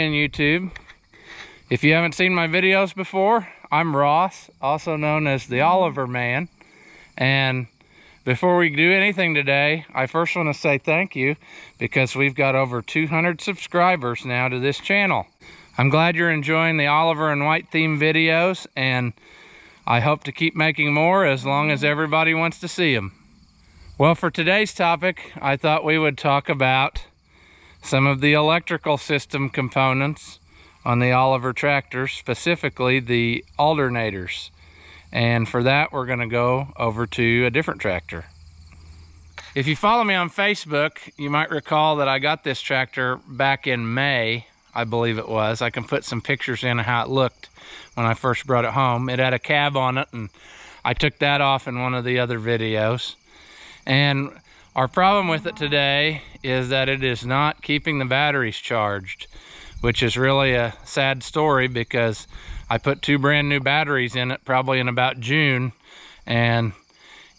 again, YouTube. If you haven't seen my videos before, I'm Ross, also known as the Oliver Man. And before we do anything today, I first want to say thank you because we've got over 200 subscribers now to this channel. I'm glad you're enjoying the Oliver and White theme videos and I hope to keep making more as long as everybody wants to see them. Well, for today's topic, I thought we would talk about some of the electrical system components on the Oliver tractor, specifically the alternators. And for that, we're gonna go over to a different tractor. If you follow me on Facebook, you might recall that I got this tractor back in May, I believe it was. I can put some pictures in of how it looked when I first brought it home. It had a cab on it and I took that off in one of the other videos. And our problem with it today is that it is not keeping the batteries charged, which is really a sad story because I put two brand new batteries in it probably in about June and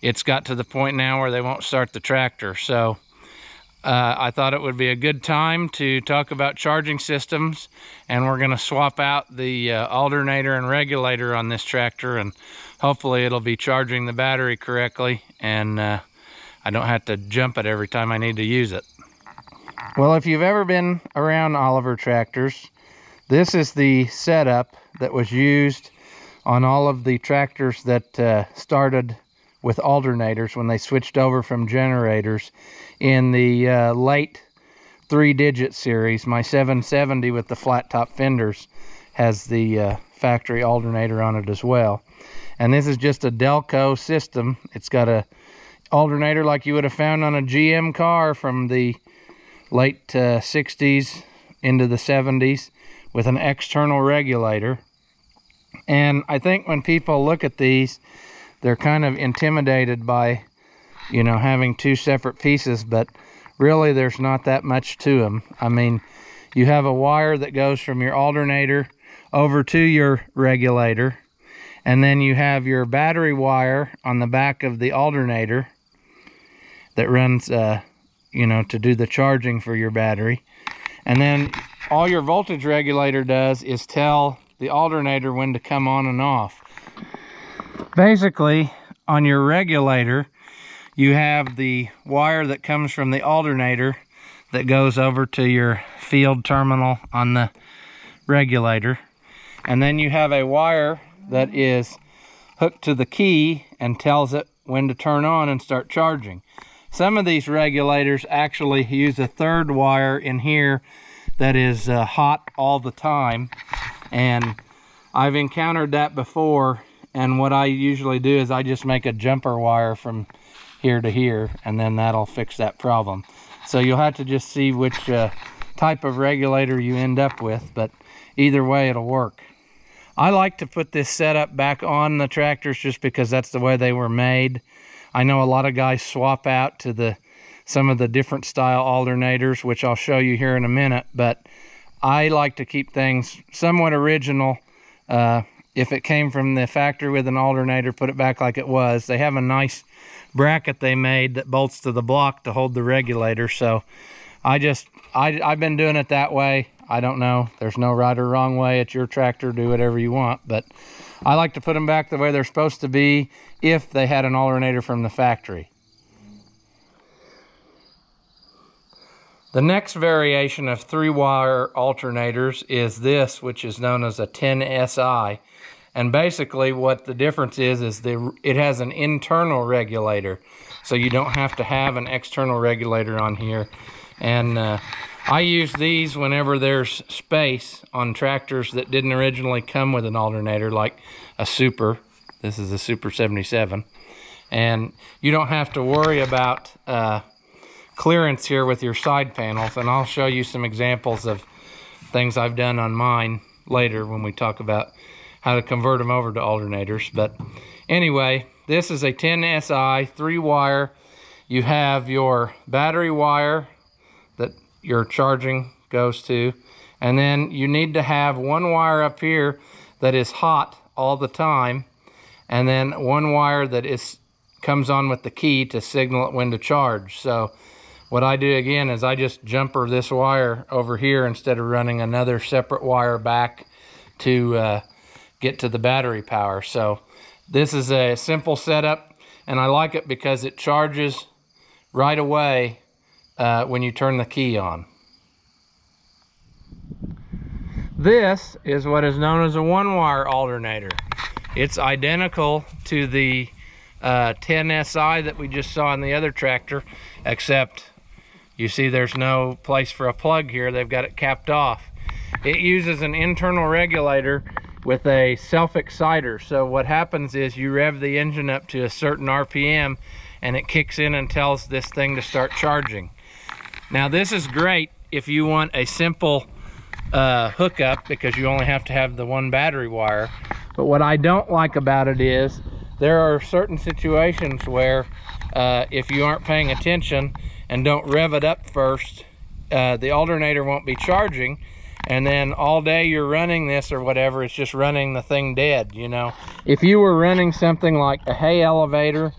it's got to the point now where they won't start the tractor. So uh, I thought it would be a good time to talk about charging systems and we're going to swap out the uh, alternator and regulator on this tractor and hopefully it'll be charging the battery correctly and uh, I don't have to jump it every time I need to use it. Well, if you've ever been around Oliver tractors, this is the setup that was used on all of the tractors that uh, started with alternators when they switched over from generators in the uh, late three digit series. My 770 with the flat top fenders has the uh, factory alternator on it as well. And this is just a Delco system. It's got a alternator like you would have found on a GM car from the late uh, 60s into the 70s with an external regulator. And I think when people look at these, they're kind of intimidated by, you know, having two separate pieces, but really there's not that much to them. I mean, you have a wire that goes from your alternator over to your regulator, and then you have your battery wire on the back of the alternator that runs, uh, you know, to do the charging for your battery. And then all your voltage regulator does is tell the alternator when to come on and off. Basically, on your regulator, you have the wire that comes from the alternator that goes over to your field terminal on the regulator. And then you have a wire that is hooked to the key and tells it when to turn on and start charging. Some of these regulators actually use a third wire in here that is uh, hot all the time. And I've encountered that before. And what I usually do is I just make a jumper wire from here to here, and then that'll fix that problem. So you'll have to just see which uh, type of regulator you end up with, but either way it'll work. I like to put this setup back on the tractors just because that's the way they were made. I know a lot of guys swap out to the some of the different style alternators, which I'll show you here in a minute, but I like to keep things somewhat original. Uh, if it came from the factory with an alternator, put it back like it was. They have a nice bracket they made that bolts to the block to hold the regulator. So I just, I, I've been doing it that way. I don't know. There's no right or wrong way. It's your tractor. Do whatever you want. But I like to put them back the way they're supposed to be if they had an alternator from the factory. The next variation of three-wire alternators is this, which is known as a 10SI. And basically what the difference is, is the, it has an internal regulator. So you don't have to have an external regulator on here. And uh, I use these whenever there's space on tractors that didn't originally come with an alternator, like a Super. This is a Super 77. And you don't have to worry about uh, clearance here with your side panels. And I'll show you some examples of things I've done on mine later when we talk about how to convert them over to alternators. But anyway, this is a 10SI, three wire. You have your battery wire your charging goes to. And then you need to have one wire up here that is hot all the time. And then one wire that is comes on with the key to signal it when to charge. So what I do again is I just jumper this wire over here instead of running another separate wire back to uh, get to the battery power. So this is a simple setup and I like it because it charges right away uh, when you turn the key on. This is what is known as a one-wire alternator. It's identical to the uh, 10SI that we just saw in the other tractor, except you see there's no place for a plug here. They've got it capped off. It uses an internal regulator with a self-exciter. So what happens is you rev the engine up to a certain RPM and it kicks in and tells this thing to start charging. Now this is great if you want a simple uh, hookup because you only have to have the one battery wire. But what I don't like about it is there are certain situations where uh, if you aren't paying attention and don't rev it up first, uh, the alternator won't be charging and then all day you're running this or whatever it's just running the thing dead you know if you were running something like a hay elevator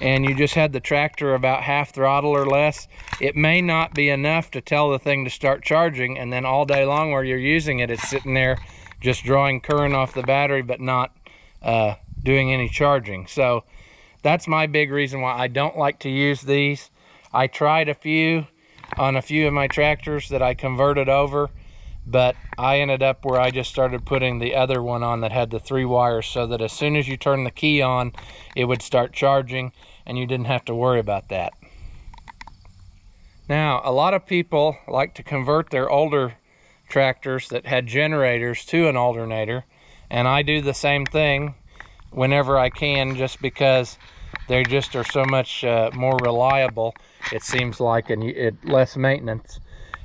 and you just had the tractor about half throttle or less it may not be enough to tell the thing to start charging and then all day long where you're using it it's sitting there just drawing current off the battery but not uh, doing any charging. So that's my big reason why I don't like to use these. I tried a few on a few of my tractors that I converted over but I ended up where I just started putting the other one on that had the three wires so that as soon as you turn the key on it would start charging and you didn't have to worry about that. Now a lot of people like to convert their older tractors that had generators to an alternator and I do the same thing whenever I can just because they just are so much uh, more reliable it seems like and it less maintenance.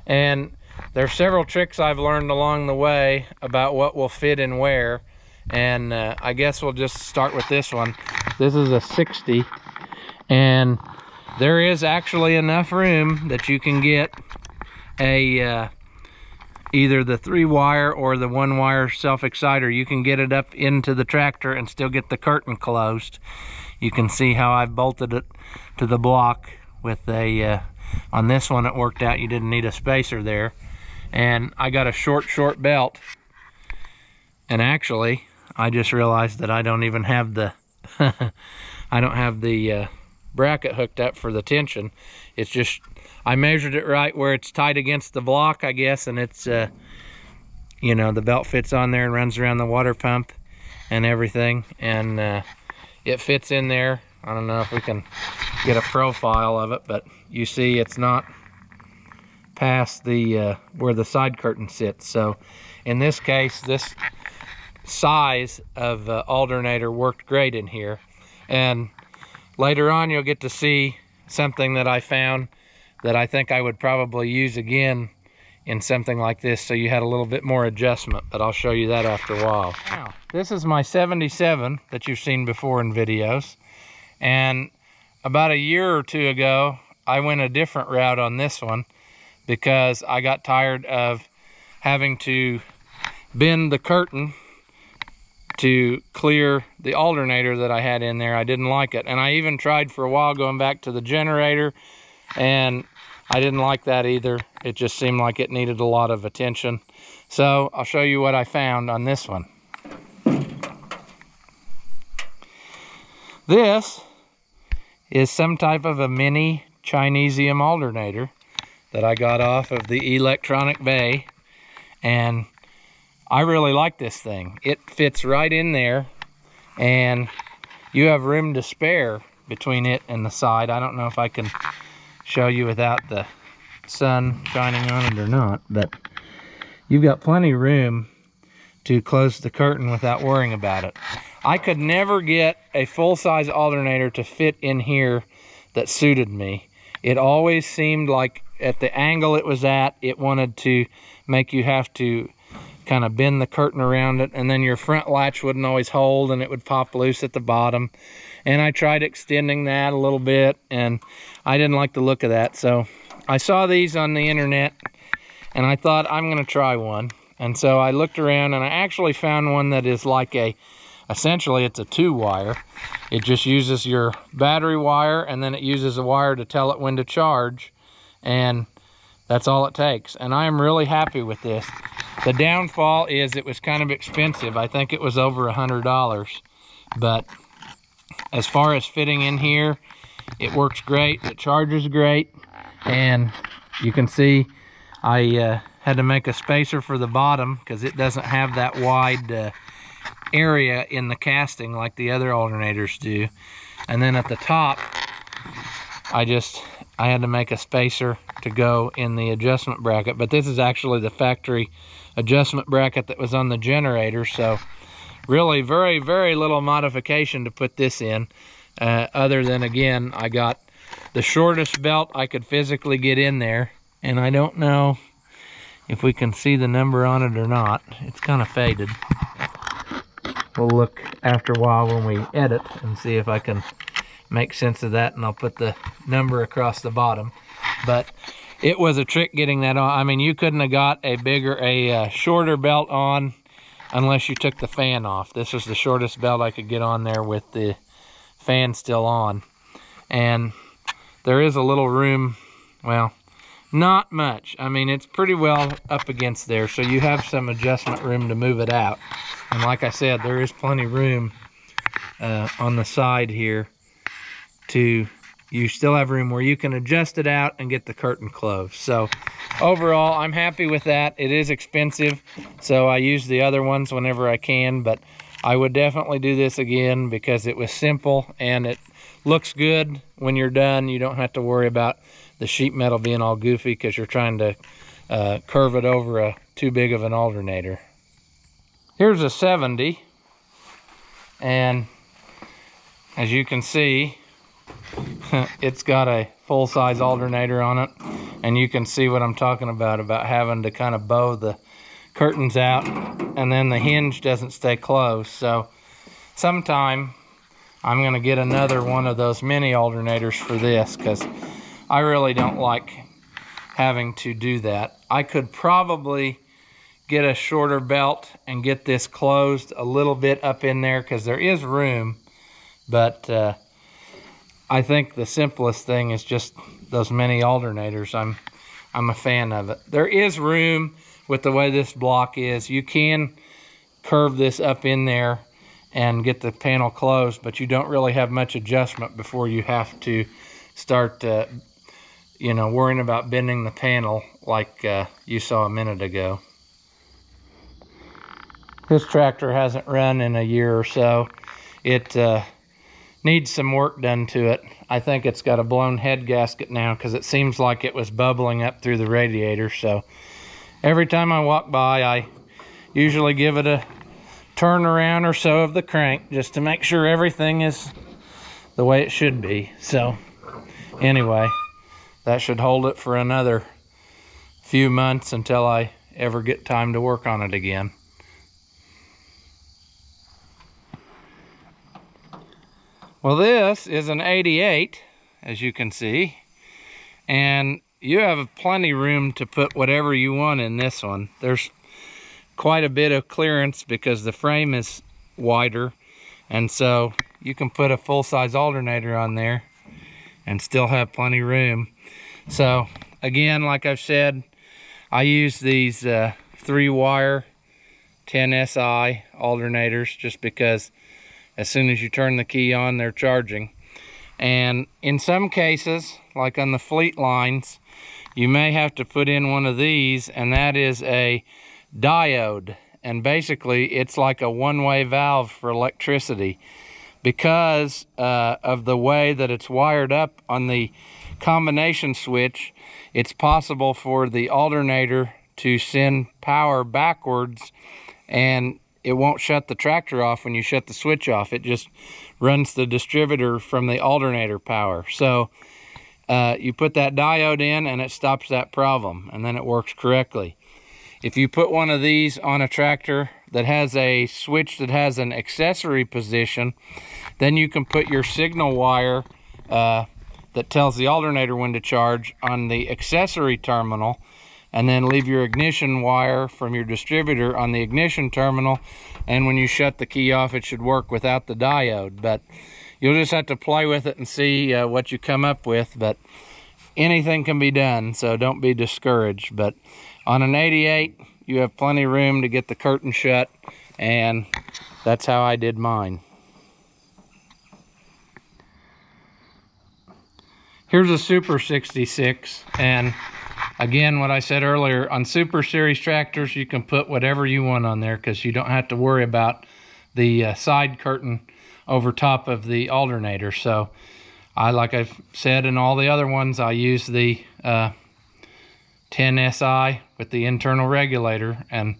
And there's several tricks I've learned along the way about what will fit and where. And uh, I guess we'll just start with this one. This is a 60 and there is actually enough room that you can get a uh, either the three wire or the one wire self exciter you can get it up into the tractor and still get the curtain closed you can see how I've bolted it to the block with a uh, on this one it worked out. You didn't need a spacer there. And I got a short short belt. And actually I just realized that I don't even have the I don't have the uh, bracket hooked up for the tension. It's just I measured it right where it's tight against the block I guess and it's uh, you know the belt fits on there and runs around the water pump and everything. And uh, it fits in there I don't know if we can get a profile of it but you see it's not past the uh, where the side curtain sits. So in this case, this size of uh, alternator worked great in here. And later on, you'll get to see something that I found that I think I would probably use again in something like this so you had a little bit more adjustment, but I'll show you that after a while. Now, this is my 77 that you've seen before in videos. And about a year or two ago, I went a different route on this one because I got tired of having to bend the curtain to clear the alternator that I had in there. I didn't like it. And I even tried for a while going back to the generator and I didn't like that either. It just seemed like it needed a lot of attention. So I'll show you what I found on this one. This is some type of a mini Chinesium alternator that I got off of the electronic bay and I really like this thing. It fits right in there and you have room to spare between it and the side. I don't know if I can show you without the sun shining on it or not, but you've got plenty of room to close the curtain without worrying about it. I could never get a full-size alternator to fit in here that suited me. It always seemed like at the angle it was at, it wanted to make you have to kind of bend the curtain around it and then your front latch wouldn't always hold and it would pop loose at the bottom. And I tried extending that a little bit and I didn't like the look of that. So I saw these on the internet and I thought I'm gonna try one. And so I looked around and I actually found one that is like a, essentially it's a two wire. It just uses your battery wire and then it uses a wire to tell it when to charge and that's all it takes. And I am really happy with this. The downfall is it was kind of expensive. I think it was over a $100. But as far as fitting in here, it works great. It charges great. And you can see I uh, had to make a spacer for the bottom because it doesn't have that wide uh, area in the casting like the other alternators do. And then at the top, I just, I had to make a spacer to go in the adjustment bracket. But this is actually the factory adjustment bracket that was on the generator. So really very, very little modification to put this in. Uh, other than, again, I got the shortest belt I could physically get in there. And I don't know if we can see the number on it or not. It's kind of faded. We'll look after a while when we edit and see if I can make sense of that and I'll put the number across the bottom. But it was a trick getting that on. I mean, you couldn't have got a bigger, a uh, shorter belt on unless you took the fan off. This was the shortest belt I could get on there with the fan still on. And there is a little room, well, not much. I mean, it's pretty well up against there, so you have some adjustment room to move it out. And like I said, there is plenty of room uh, on the side here to, you still have room where you can adjust it out and get the curtain closed. So overall, I'm happy with that. It is expensive, so I use the other ones whenever I can, but I would definitely do this again because it was simple and it looks good when you're done. You don't have to worry about the sheet metal being all goofy because you're trying to uh, curve it over a too big of an alternator. Here's a 70 and as you can see it's got a full-size alternator on it and you can see what I'm talking about about having to kind of bow the curtains out and then the hinge doesn't stay closed so sometime I'm gonna get another one of those mini alternators for this because I really don't like having to do that. I could probably get a shorter belt and get this closed a little bit up in there because there is room, but uh, I think the simplest thing is just those mini alternators. I'm, I'm a fan of it. There is room with the way this block is. You can curve this up in there and get the panel closed, but you don't really have much adjustment before you have to start uh, you know, worrying about bending the panel like uh, you saw a minute ago. This tractor hasn't run in a year or so. It uh, needs some work done to it. I think it's got a blown head gasket now because it seems like it was bubbling up through the radiator. So every time I walk by, I usually give it a turn around or so of the crank just to make sure everything is the way it should be. So anyway that should hold it for another few months until I ever get time to work on it again. Well, this is an 88, as you can see, and you have plenty room to put whatever you want in this one. There's quite a bit of clearance because the frame is wider, and so you can put a full-size alternator on there and still have plenty room. So again, like I've said, I use these uh, three wire 10SI alternators just because as soon as you turn the key on, they're charging. And in some cases, like on the Fleetlines, you may have to put in one of these and that is a diode. And basically it's like a one-way valve for electricity because uh, of the way that it's wired up on the combination switch, it's possible for the alternator to send power backwards and it won't shut the tractor off when you shut the switch off. It just runs the distributor from the alternator power. So uh, you put that diode in and it stops that problem and then it works correctly. If you put one of these on a tractor that has a switch that has an accessory position, then you can put your signal wire uh, that tells the alternator when to charge on the accessory terminal and then leave your ignition wire from your distributor on the ignition terminal and when you shut the key off it should work without the diode but you'll just have to play with it and see uh, what you come up with but anything can be done, so don't be discouraged. But on an 88, you have plenty of room to get the curtain shut, and that's how I did mine. Here's a Super 66, and again, what I said earlier, on Super Series tractors, you can put whatever you want on there because you don't have to worry about the uh, side curtain over top of the alternator. So I, like I've said in all the other ones, I use the uh, 10SI with the internal regulator and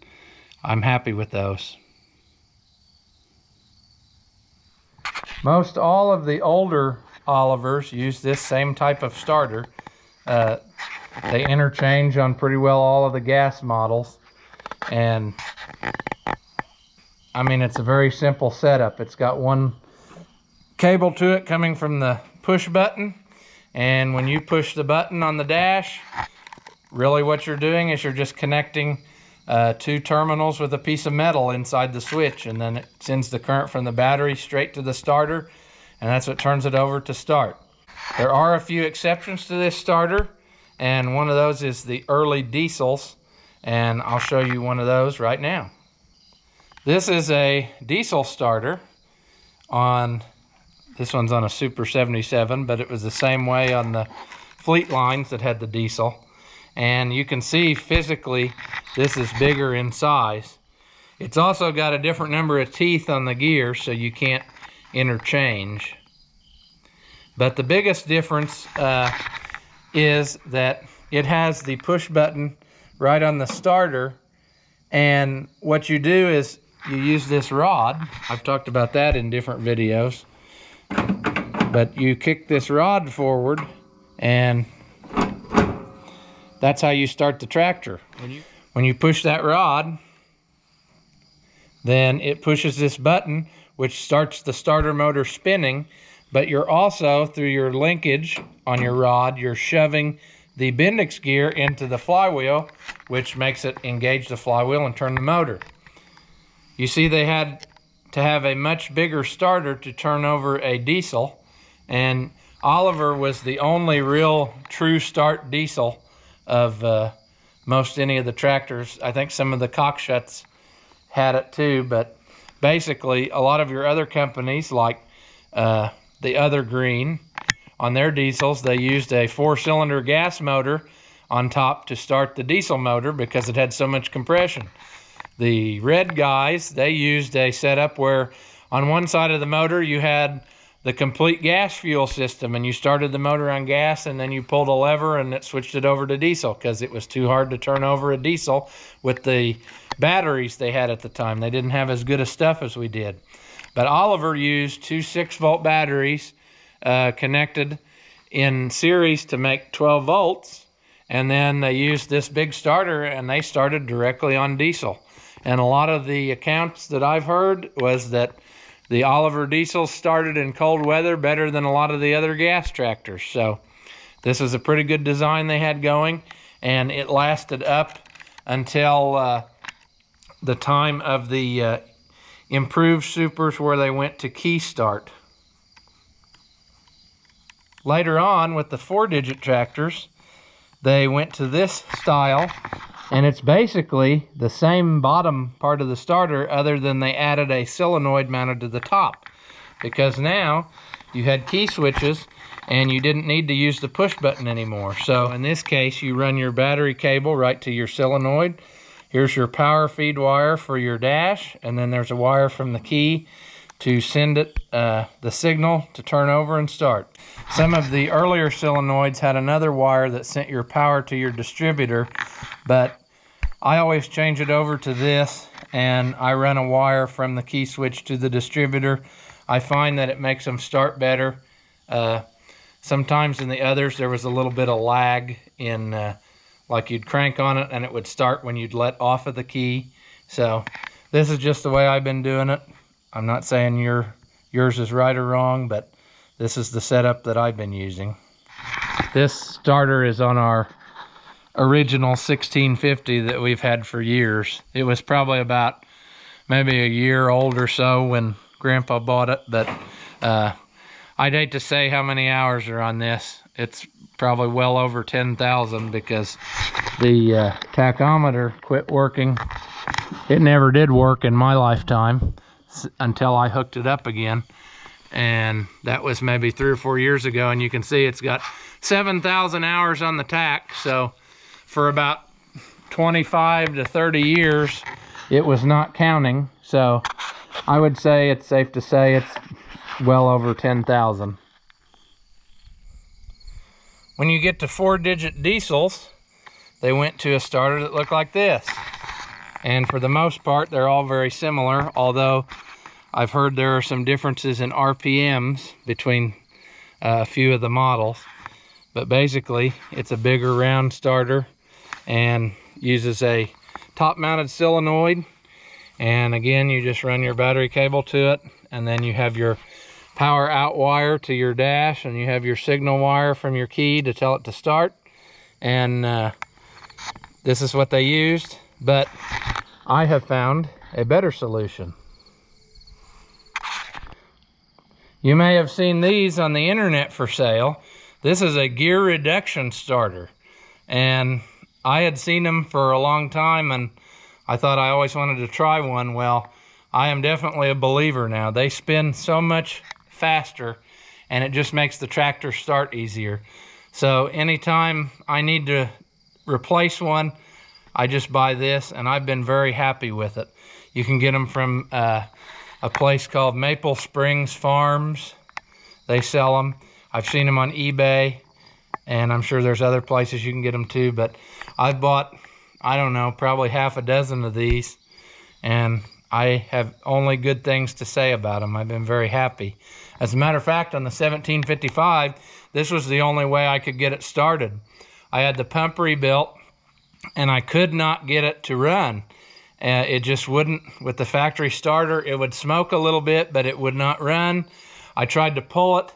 I'm happy with those. Most all of the older Olivers use this same type of starter. Uh, they interchange on pretty well all of the gas models and I mean it's a very simple setup. It's got one cable to it coming from the push button. And when you push the button on the dash, really what you're doing is you're just connecting uh, two terminals with a piece of metal inside the switch. And then it sends the current from the battery straight to the starter. And that's what turns it over to start. There are a few exceptions to this starter. And one of those is the early diesels. And I'll show you one of those right now. This is a diesel starter on this one's on a Super 77, but it was the same way on the Fleetlines that had the diesel. And you can see physically, this is bigger in size. It's also got a different number of teeth on the gear, so you can't interchange. But the biggest difference uh, is that it has the push button right on the starter. And what you do is you use this rod. I've talked about that in different videos. But you kick this rod forward and that's how you start the tractor. When you, when you push that rod, then it pushes this button, which starts the starter motor spinning, but you're also, through your linkage on your rod, you're shoving the Bendix gear into the flywheel, which makes it engage the flywheel and turn the motor. You see they had to have a much bigger starter to turn over a diesel. And Oliver was the only real true start diesel of uh, most any of the tractors. I think some of the Cockshutts had it too, but basically a lot of your other companies like uh, the other green on their diesels, they used a four cylinder gas motor on top to start the diesel motor because it had so much compression. The red guys, they used a setup where on one side of the motor you had the complete gas fuel system and you started the motor on gas and then you pulled a lever and it switched it over to diesel because it was too hard to turn over a diesel with the batteries they had at the time. They didn't have as good a stuff as we did. But Oliver used two 6 volt batteries uh, connected in series to make 12 volts and then they used this big starter and they started directly on diesel. And a lot of the accounts that I've heard was that the Oliver diesel started in cold weather better than a lot of the other gas tractors. So this is a pretty good design they had going. And it lasted up until uh, the time of the uh, improved supers where they went to key start. Later on with the four digit tractors, they went to this style and it's basically the same bottom part of the starter other than they added a solenoid mounted to the top. Because now you had key switches and you didn't need to use the push button anymore. So in this case, you run your battery cable right to your solenoid. Here's your power feed wire for your dash, and then there's a wire from the key to send it uh, the signal to turn over and start. Some of the earlier solenoids had another wire that sent your power to your distributor, but I always change it over to this and I run a wire from the key switch to the distributor. I find that it makes them start better. Uh, sometimes in the others there was a little bit of lag in uh, like you'd crank on it and it would start when you'd let off of the key. So this is just the way I've been doing it. I'm not saying your yours is right or wrong, but this is the setup that I've been using. This starter is on our original 1650 that we've had for years. It was probably about maybe a year old or so when Grandpa bought it, but uh, I'd hate to say how many hours are on this. it's probably well over 10,000 because the uh, tachometer quit working. It never did work in my lifetime until I hooked it up again. And that was maybe three or four years ago. And you can see it's got 7,000 hours on the tach. So for about 25 to 30 years, it was not counting. So I would say it's safe to say it's well over 10,000. When you get to four digit diesels, they went to a starter that looked like this. And for the most part, they're all very similar, although I've heard there are some differences in RPMs between uh, a few of the models. But basically, it's a bigger round starter and uses a top mounted solenoid. And again, you just run your battery cable to it and then you have your power out wire to your dash and you have your signal wire from your key to tell it to start. And uh, this is what they used but I have found a better solution. You may have seen these on the internet for sale. This is a gear reduction starter and I had seen them for a long time and I thought I always wanted to try one well I am definitely a believer now. They spin so much faster and it just makes the tractor start easier. So anytime I need to replace one, I just buy this and I've been very happy with it. You can get them from uh, a place called Maple Springs Farms. They sell them. I've seen them on eBay and I'm sure there's other places you can get them too, but I've bought, I don't know, probably half a dozen of these and I have only good things to say about them. I've been very happy. As a matter of fact, on the 1755, this was the only way I could get it started. I had the pump rebuilt, and I could not get it to run. Uh, it just wouldn't, with the factory starter, it would smoke a little bit, but it would not run. I tried to pull it,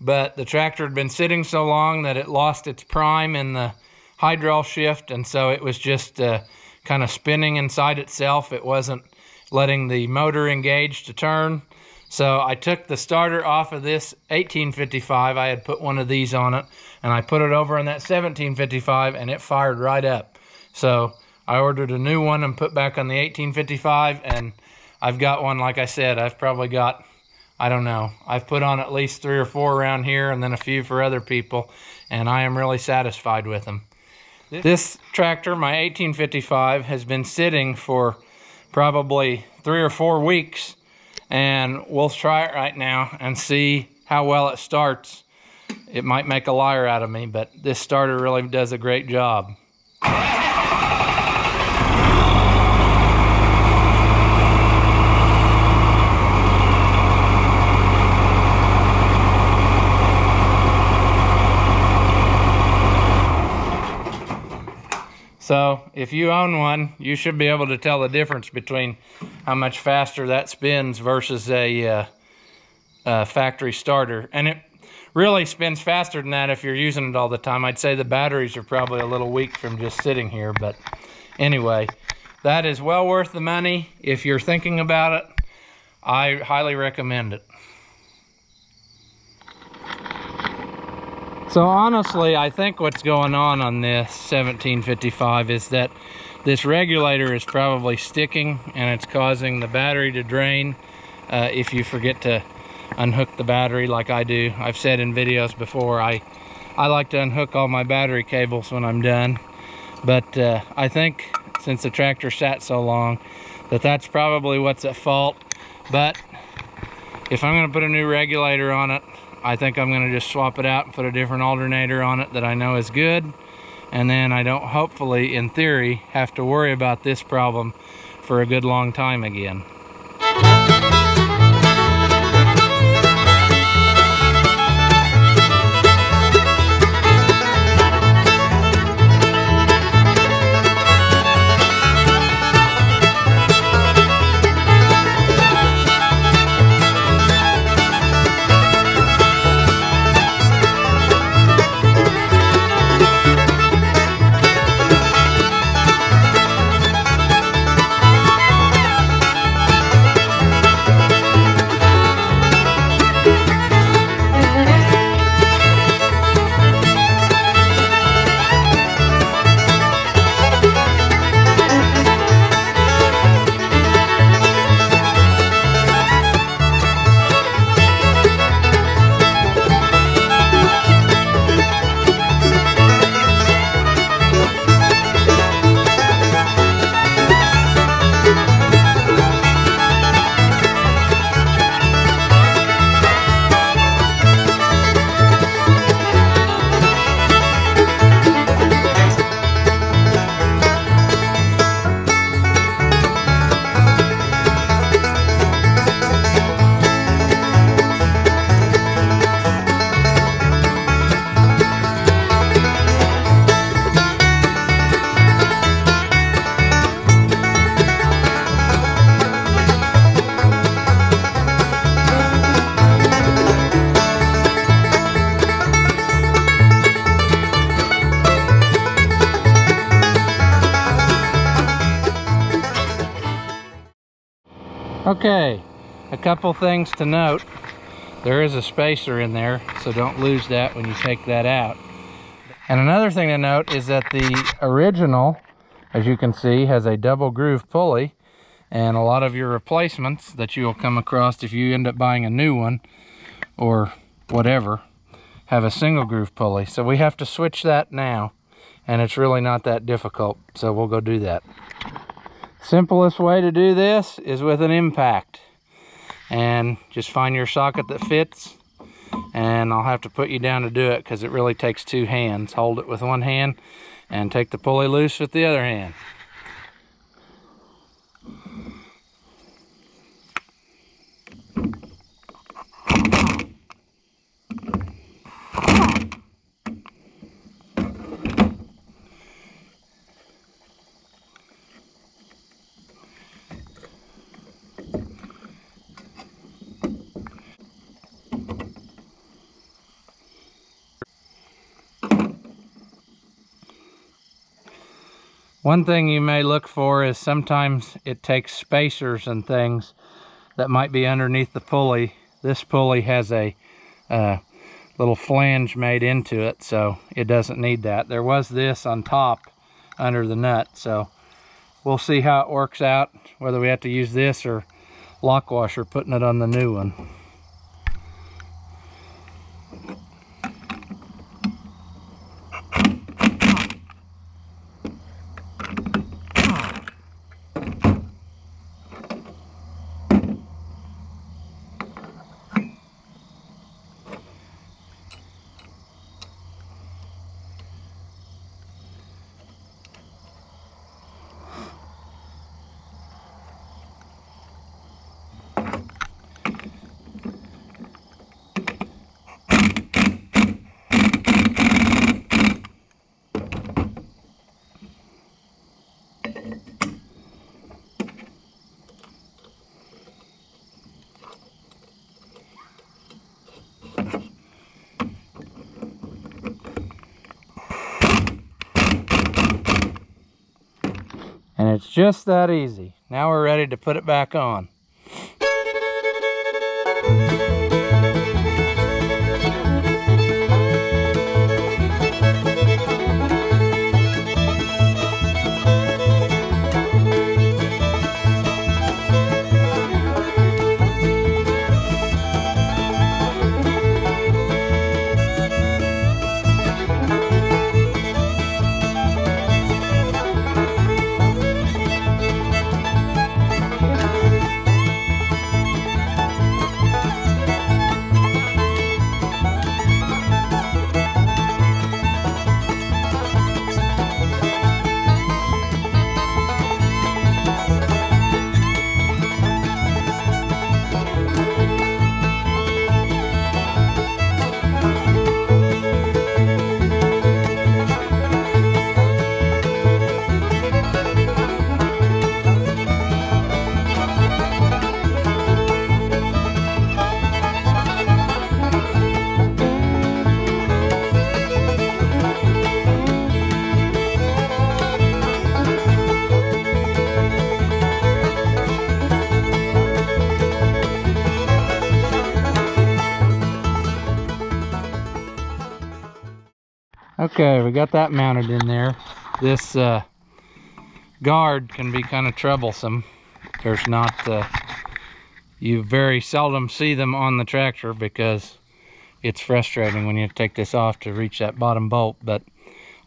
but the tractor had been sitting so long that it lost its prime in the hydraul shift, and so it was just uh, kind of spinning inside itself. It wasn't letting the motor engage to turn. So I took the starter off of this 1855. I had put one of these on it and I put it over on that 1755 and it fired right up. So I ordered a new one and put back on the 1855 and I've got one, like I said, I've probably got, I don't know, I've put on at least three or four around here and then a few for other people and I am really satisfied with them. This tractor, my 1855, has been sitting for probably three or four weeks and we'll try it right now and see how well it starts. It might make a liar out of me, but this starter really does a great job. So if you own one, you should be able to tell the difference between how much faster that spins versus a, uh, a factory starter. And it really spins faster than that if you're using it all the time. I'd say the batteries are probably a little weak from just sitting here, but anyway, that is well worth the money. If you're thinking about it, I highly recommend it. So honestly, I think what's going on on this 1755 is that this regulator is probably sticking and it's causing the battery to drain uh, if you forget to unhook the battery like I do. I've said in videos before, I, I like to unhook all my battery cables when I'm done. But uh, I think since the tractor sat so long, that that's probably what's at fault. But if I'm gonna put a new regulator on it, I think I'm gonna just swap it out and put a different alternator on it that I know is good. And then I don't, hopefully, in theory, have to worry about this problem for a good long time again. Okay, a couple things to note. There is a spacer in there, so don't lose that when you take that out. And another thing to note is that the original, as you can see, has a double groove pulley. And a lot of your replacements that you'll come across if you end up buying a new one or whatever, have a single groove pulley. So we have to switch that now. And it's really not that difficult. So we'll go do that. Simplest way to do this is with an impact. And just find your socket that fits. And I'll have to put you down to do it because it really takes two hands. Hold it with one hand and take the pulley loose with the other hand. One thing you may look for is sometimes it takes spacers and things that might be underneath the pulley. This pulley has a uh, little flange made into it, so it doesn't need that. There was this on top under the nut, so we'll see how it works out, whether we have to use this or lock washer putting it on the new one. And it's just that easy. Now we're ready to put it back on. Okay, we got that mounted in there. This uh, guard can be kind of troublesome. There's not, uh, you very seldom see them on the tractor because it's frustrating when you take this off to reach that bottom bolt. But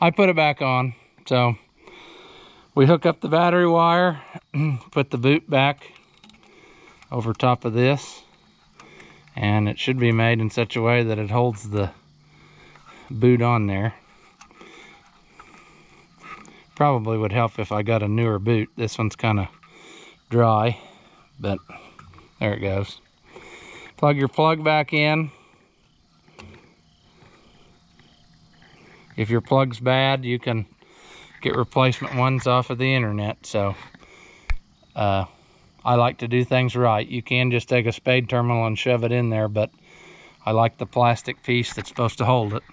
I put it back on. So we hook up the battery wire, put the boot back over top of this. And it should be made in such a way that it holds the boot on there probably would help if I got a newer boot. This one's kind of dry, but there it goes. Plug your plug back in. If your plug's bad, you can get replacement ones off of the internet. So uh, I like to do things right. You can just take a spade terminal and shove it in there, but I like the plastic piece that's supposed to hold it.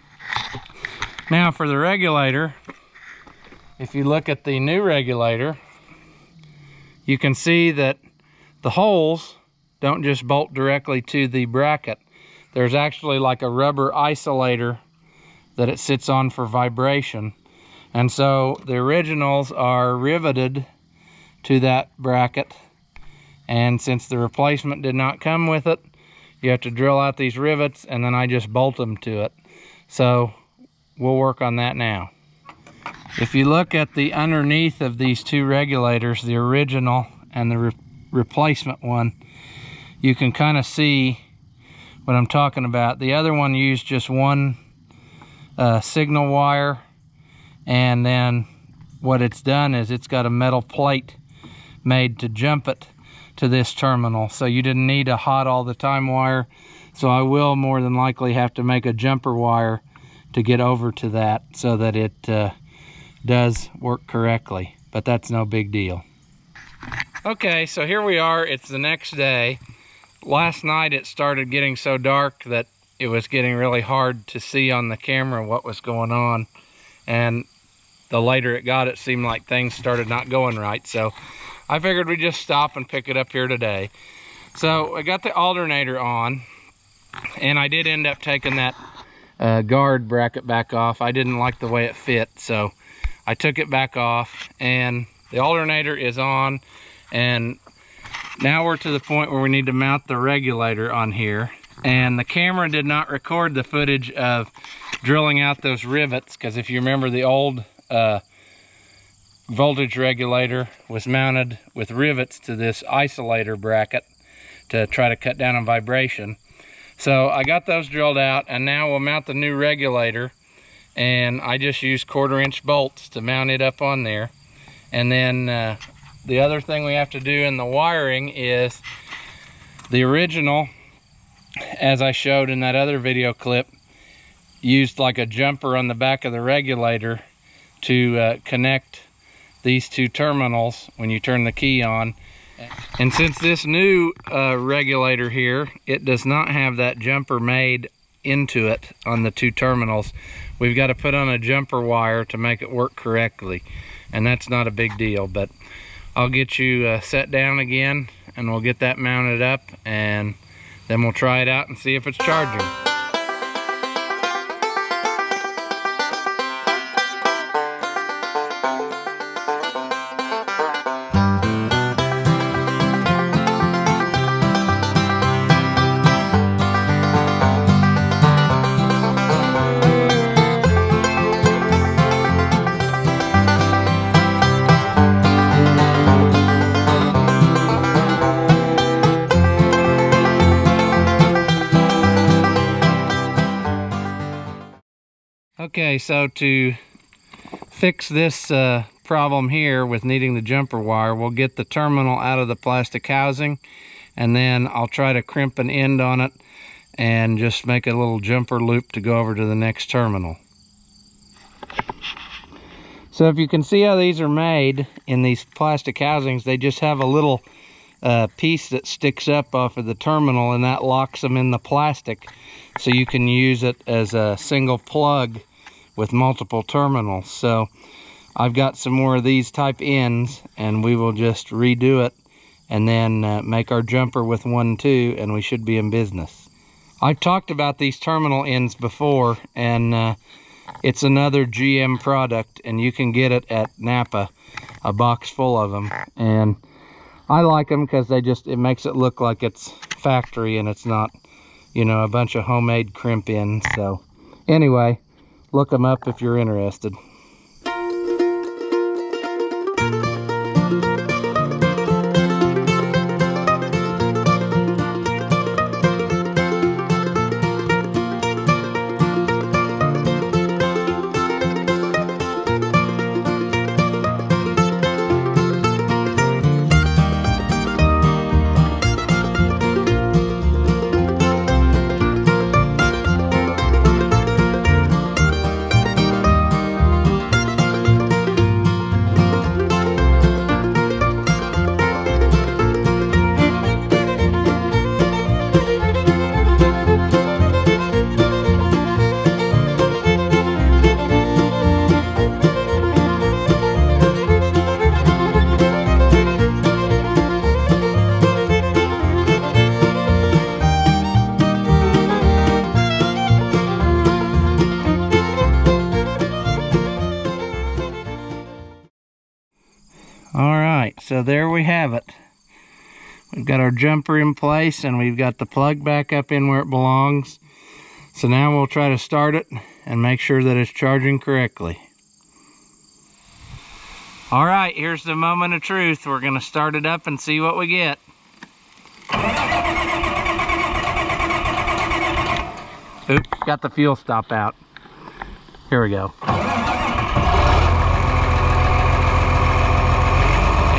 Now for the regulator, if you look at the new regulator, you can see that the holes don't just bolt directly to the bracket. There's actually like a rubber isolator that it sits on for vibration. And so the originals are riveted to that bracket. And since the replacement did not come with it, you have to drill out these rivets and then I just bolt them to it. So we'll work on that now. If you look at the underneath of these two regulators, the original and the re replacement one, you can kind of see what I'm talking about. The other one used just one uh, signal wire and then what it's done is it's got a metal plate made to jump it to this terminal. So you didn't need a hot all the time wire. So I will more than likely have to make a jumper wire to get over to that so that it uh, does work correctly. But that's no big deal. Okay, so here we are. It's the next day. Last night it started getting so dark that it was getting really hard to see on the camera what was going on. And the later it got, it seemed like things started not going right. So I figured we'd just stop and pick it up here today. So I got the alternator on and I did end up taking that uh, guard bracket back off. I didn't like the way it fit, so I took it back off and the alternator is on and now we're to the point where we need to mount the regulator on here and the camera did not record the footage of drilling out those rivets because if you remember the old uh, voltage regulator was mounted with rivets to this isolator bracket to try to cut down on vibration. So I got those drilled out and now we'll mount the new regulator and I just use quarter inch bolts to mount it up on there. And then uh, the other thing we have to do in the wiring is the original, as I showed in that other video clip, used like a jumper on the back of the regulator to uh, connect these two terminals when you turn the key on. And since this new uh, regulator here, it does not have that jumper made into it on the two terminals, we've got to put on a jumper wire to make it work correctly. And that's not a big deal, but I'll get you uh, set down again and we'll get that mounted up and then we'll try it out and see if it's charging. So to fix this uh, problem here with needing the jumper wire, we'll get the terminal out of the plastic housing and then I'll try to crimp an end on it and just make a little jumper loop to go over to the next terminal. So if you can see how these are made in these plastic housings, they just have a little uh, piece that sticks up off of the terminal and that locks them in the plastic so you can use it as a single plug with multiple terminals. So I've got some more of these type ends and we will just redo it and then uh, make our jumper with one too and we should be in business. I've talked about these terminal ends before and uh, it's another GM product and you can get it at Napa, a box full of them. And I like them because they just, it makes it look like it's factory and it's not, you know, a bunch of homemade crimp ends. So anyway, look them up if you're interested. So there we have it. We've got our jumper in place and we've got the plug back up in where it belongs. So now we'll try to start it and make sure that it's charging correctly. All right, here's the moment of truth. We're gonna start it up and see what we get. Oops, got the fuel stop out. Here we go.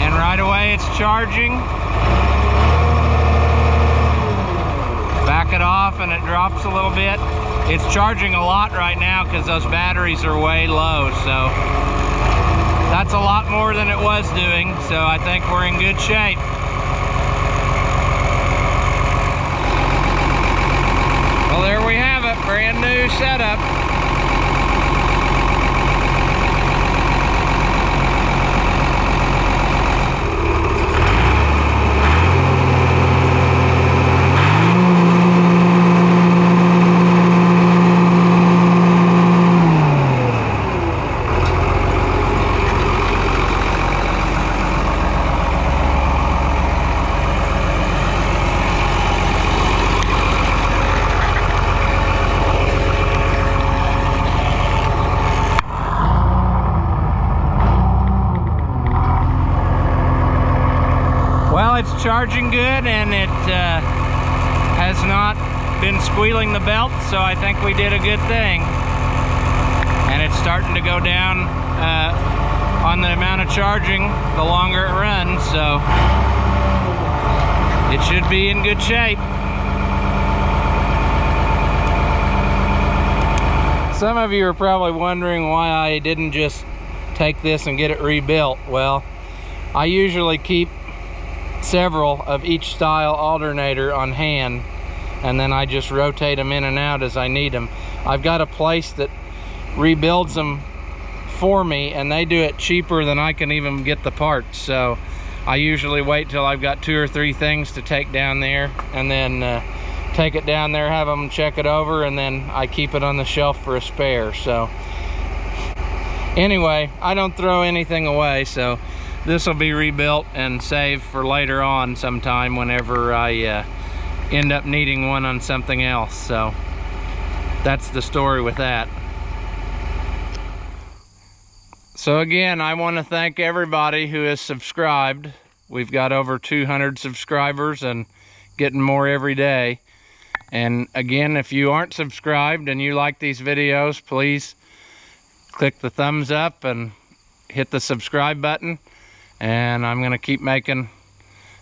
And right away it's charging. Back it off and it drops a little bit. It's charging a lot right now because those batteries are way low, so that's a lot more than it was doing, so I think we're in good shape. Well, there we have it, brand new setup. Well, it's charging good and it uh, has not been squealing the belt, so I think we did a good thing. And it's starting to go down uh, on the amount of charging the longer it runs, so it should be in good shape. Some of you are probably wondering why I didn't just take this and get it rebuilt. Well, I usually keep several of each style alternator on hand and then I just rotate them in and out as I need them. I've got a place that rebuilds them for me and they do it cheaper than I can even get the parts. So I usually wait till I've got two or three things to take down there and then uh, take it down there, have them check it over and then I keep it on the shelf for a spare. So anyway, I don't throw anything away. So this will be rebuilt and saved for later on sometime whenever I uh, end up needing one on something else. So that's the story with that. So again, I want to thank everybody who has subscribed. We've got over 200 subscribers and getting more every day. And again, if you aren't subscribed and you like these videos, please click the thumbs up and hit the subscribe button and I'm gonna keep making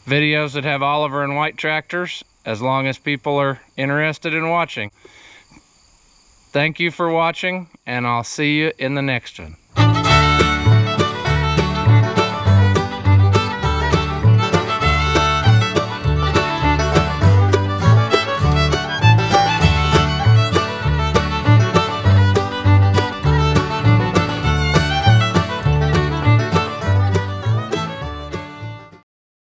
videos that have Oliver and White tractors as long as people are interested in watching. Thank you for watching and I'll see you in the next one.